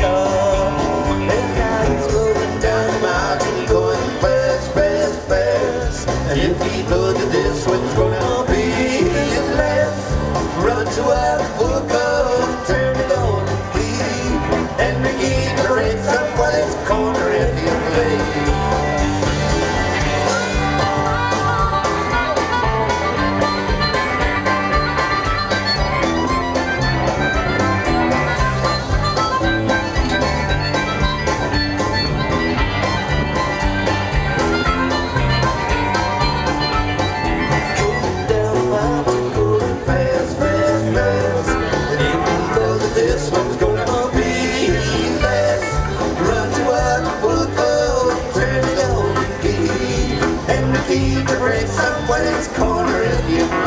five corner, if cornering you.